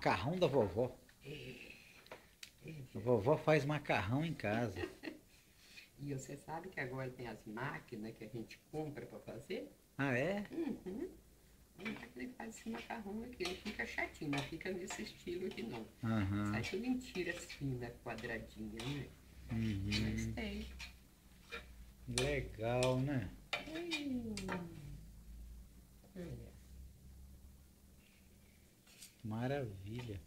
Macarrão da vovó. A vovó faz macarrão em casa. E você sabe que agora tem as máquinas que a gente compra para fazer? Ah, é? Uhum. Que faz esse macarrão aqui, não fica chatinho, não fica nesse estilo aqui não. Aham. Sai tudo em tiras finas, quadradinha, né? Uhum. Mas tem. Legal, né? Hum. Maravilha.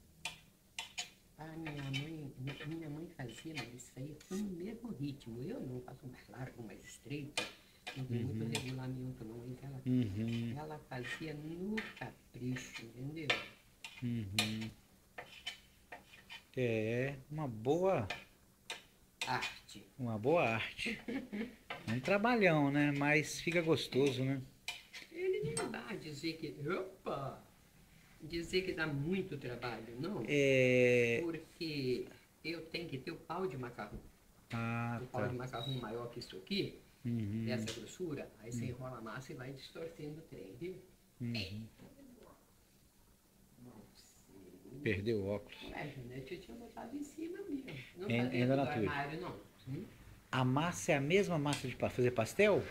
A minha mãe, mi- minha mãe fazia, mas isso aí foi no mesmo ritmo. Eu não faço mais largo, mais estreito, não tem muito regulamento não, mas ela, Uhum. ela fazia no capricho, entendeu? Uhum. É uma boa, Arte. uma boa arte. É um trabalhão, né? Mas fica gostoso, né? Ele não dá a dizer que, opa, dizer que dá muito trabalho, não. É. Porque eu tenho que ter o pau de macarrão. Ah, O pau de tá. macarrão maior que isso aqui, Uhum. dessa grossura, aí você enrola a massa e vai distorcendo o trem, viu? Uhum. Perdeu o óculos. Janete, eu tinha botado em cima mesmo. Não tá dentro do na tua. armário, não. Hum? A massa é a mesma massa de fazer pastel?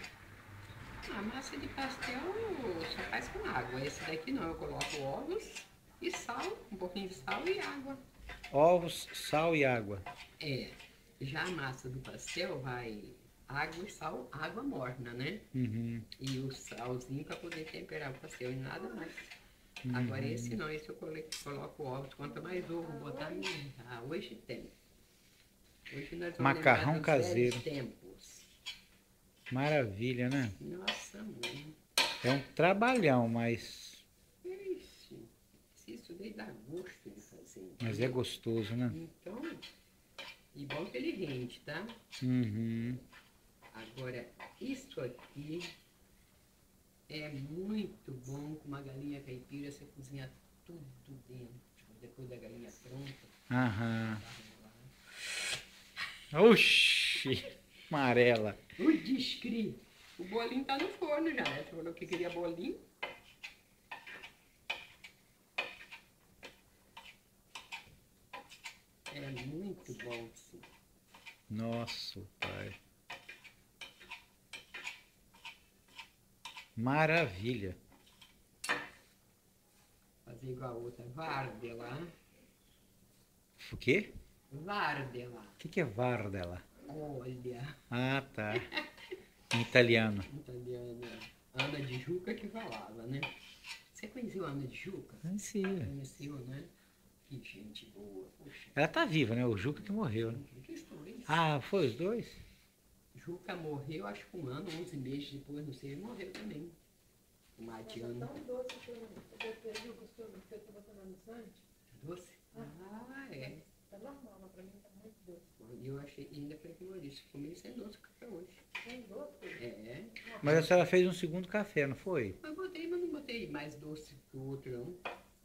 A massa de pastel só faz com água. Esse daqui não, eu coloco ovos e sal, um pouquinho de sal e água. Ovos, sal e água. É, já a massa do pastel vai água e sal, água morna, né? Uhum. E o salzinho para poder temperar o pastel e nada mais. Uhum. Agora esse não, esse eu coloco ovos. Quanto mais ovo botar, melhor. Ah, hoje tem. Hoje nós vamos Macarrão caseiro. tempos. Maravilha, né? Nossa, mãe. É um trabalhão, mas, Ixi, isso daí dá gosto de fazer. mas é gostoso, né? Então, e bom que ele rende, tá? Uhum. Agora, isso aqui é muito bom com uma galinha caipira, você cozinha tudo dentro. Depois da galinha pronta, Aham. Oxi! Amarela. O descri. O bolinho tá no forno já, né? Você falou que queria bolinho. É muito bom, sim. Nossa, pai. Maravilha. Fazer igual a outra. Vardela. O quê? Vardela. O que, que é vardela? Olha. Ah, tá. Em italiano. Italiana. Ana de Juca que falava, né? Você conheceu a Ana de Juca? Conhecia. Conheceu, né? Que gente boa. Poxa. Ela tá viva, né? O Juca que morreu, né? Que história. Ah, foi os dois? Juca morreu, acho que um ano, 11 meses depois, não sei, ele morreu também. O Matiano. Tão doce que eu tô botando anisante. Doce? Ah, é. Tá normal, mas pra mim tá. E eu achei, ainda que Maurício, comi sem doce o café hoje. Tem doce? É. Mas a senhora fez um segundo café, não foi? Mas botei, mas não botei mais doce que o outro, não.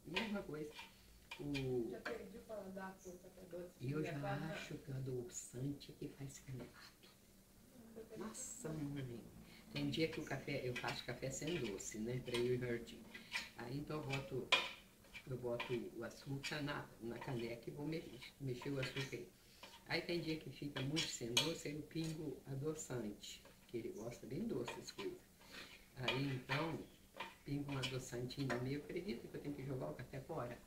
Mesma coisa. O... Já perdi o paladar com o café doce. E eu já né? acho que o adoçante que faz canelado. Nossa, mãe. Tem dia que o café, eu faço café sem doce, né? Pra eu e. Aí então eu boto, eu boto o açúcar na, na caneca e vou mexer, mexer o açúcar aí. Aí tem dia que fica muito sem doce, aí eu pingo adoçante, que ele gosta bem doce as coisas. Aí então, pingo um adoçantinho no meio, acredita que eu tenho que jogar o café fora?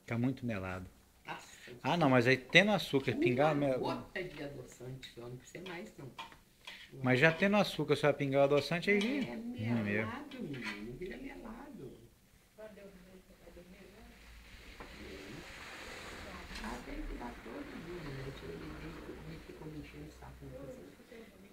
Fica muito melado. Nossa, Ah, não, mas aí tendo açúcar, pingar. uma mel- gota de adoçante, só não precisa mais não. Mas já tendo açúcar, só pingar o adoçante aí. É vira. é melado, menino, todo dia de. Ele, ele, ele ficou me enchendo o saco.